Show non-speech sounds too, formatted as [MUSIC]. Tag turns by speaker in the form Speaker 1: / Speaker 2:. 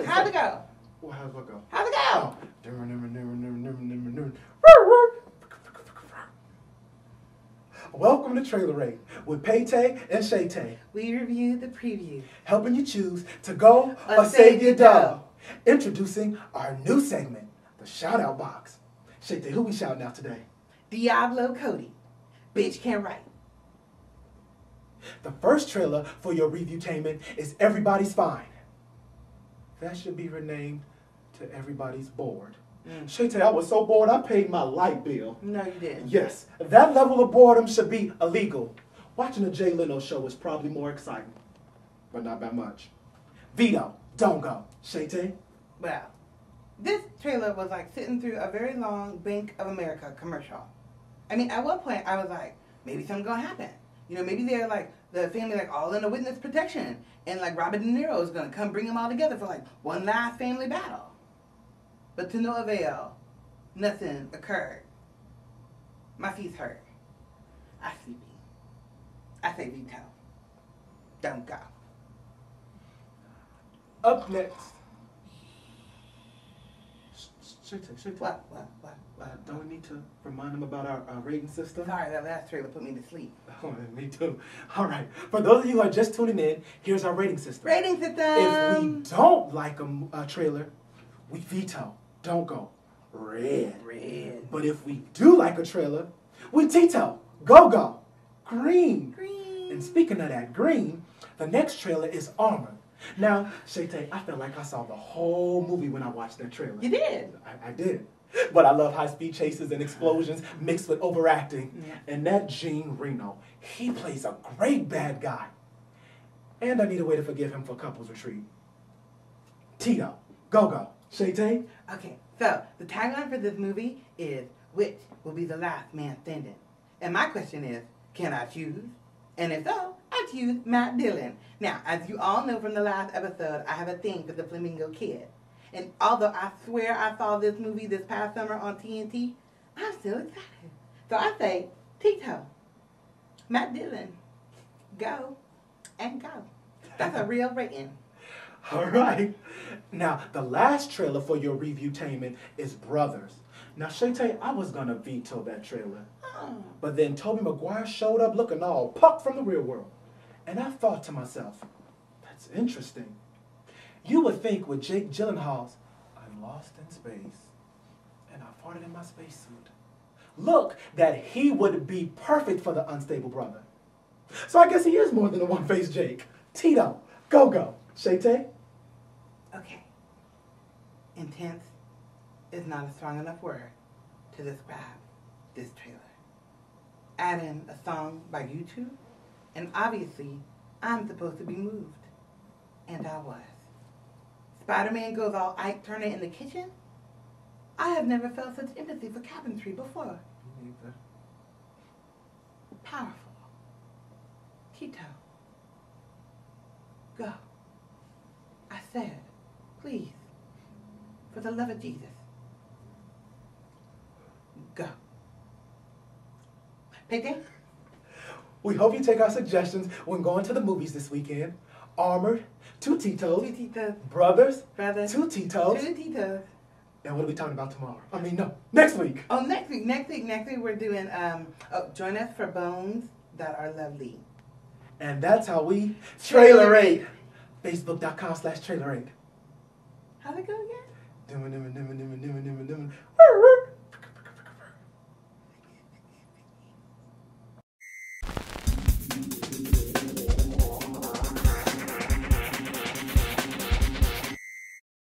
Speaker 1: on. How'd it go?
Speaker 2: Well, how's it go?
Speaker 1: How'd it go?
Speaker 2: Welcome to Trailerate with Paytay and Shaytay,
Speaker 1: We reviewed the preview.
Speaker 2: helping you choose to go
Speaker 1: Or
Speaker 2: or save your
Speaker 1: save your
Speaker 2: dough. Introducing our new segment, the Shout Out Box. Shaytay, who we shouting out today?
Speaker 1: Diablo Cody. Bitch can write.
Speaker 2: The first trailer for your reviewtainment is Everybody's Fine. That should be renamed to Everybody's Bored.
Speaker 1: Mm.
Speaker 2: Shaytay, I was so bored I paid my light bill.
Speaker 1: No, you didn't.
Speaker 2: Yes, that level of boredom should be illegal. Watching a Jay Leno show is probably more exciting, but not by much. Vito, don't go. Shaytay,
Speaker 1: Well, this trailer was like sitting through a very long Bank of America commercial. I mean, at one point I was like, maybe something's gonna happen. You know, maybe they're like the family like all in a witness protection, and like Robert De Niro is gonna come bring them all together for like one last family battle. But to no avail, nothing occurred. My feet hurt. I sleepy. I say veto. Don't go.
Speaker 2: up next. Sh- sh- Shaytay, Shaytay.
Speaker 1: What? What? What?
Speaker 2: Uh, don't we need to remind them about our, our rating system?
Speaker 1: Sorry, that last trailer put me to sleep. [LAUGHS]
Speaker 2: Oh, me too. All right. For those of you who are just tuning in, here's our rating system.
Speaker 1: Rating system.
Speaker 2: If we don't like a trailer, we veto. Don't go. Red.
Speaker 1: Red.
Speaker 2: But if we do like a trailer, we Tito, go go, green.
Speaker 1: Green.
Speaker 2: And speaking of that green, the next trailer is Armor. Now, Shaytay, I felt like I saw the whole movie when I watched that trailer.
Speaker 1: You did.
Speaker 2: I, I did. But I love high speed chases and explosions mixed with overacting.
Speaker 1: Yeah.
Speaker 2: And that Jean Reno, he plays a great bad guy. And I need a way to forgive him for couples retreat. Tito, go go. Shaytay,
Speaker 1: Okay, so the tagline for this movie is which will be the last man standing? And my question is, can I choose? And if so, Choose Matt Dillon. Now, as you all know from the last episode, I have a thing for the Flamingo Kid. And although I swear I saw this movie this past summer on TNT, I'm still excited. So I say, Tito, Matt Dillon, go and go. That's a real rating.
Speaker 2: All right. Now, the last trailer for your reviewtainment is Brothers. Now, Shaytay, I was gonna veto that trailer.
Speaker 1: Oh.
Speaker 2: But then Tobey Maguire showed up looking all pucked from the real world. And I thought to myself, that's interesting. You would think with Jake Gyllenhaal's I'm lost in space and I farted in my spacesuit. Look, that he would be perfect for the unstable brother. So I guess he is more than a one-faced Jake. Tito, go go. Shaytay?
Speaker 1: Okay. Intense is not a strong enough word to describe this trailer. Add in a song by U2, and obviously I'm supposed to be moved. And I was. Spider-Man goes all Ike Turner in the kitchen? I have never felt such empathy for cabinetry before. Neither. Powerful. Tito. Go. I said, please, for the love of Jesus, go. Payday?
Speaker 2: We hope you take our suggestions when going to the movies this weekend. Armored, two Titos,
Speaker 1: Two Titos,
Speaker 2: Brothers,
Speaker 1: brother.
Speaker 2: two Titos.
Speaker 1: Two Titos.
Speaker 2: And what are we talking about tomorrow? I mean, no, next week.
Speaker 1: Oh, next week, next week, next week we're doing, um, oh, join us for Bones That Are Lovely.
Speaker 2: And that's how we trailerate. Facebook.com slash trailerate.
Speaker 1: How'd it go again?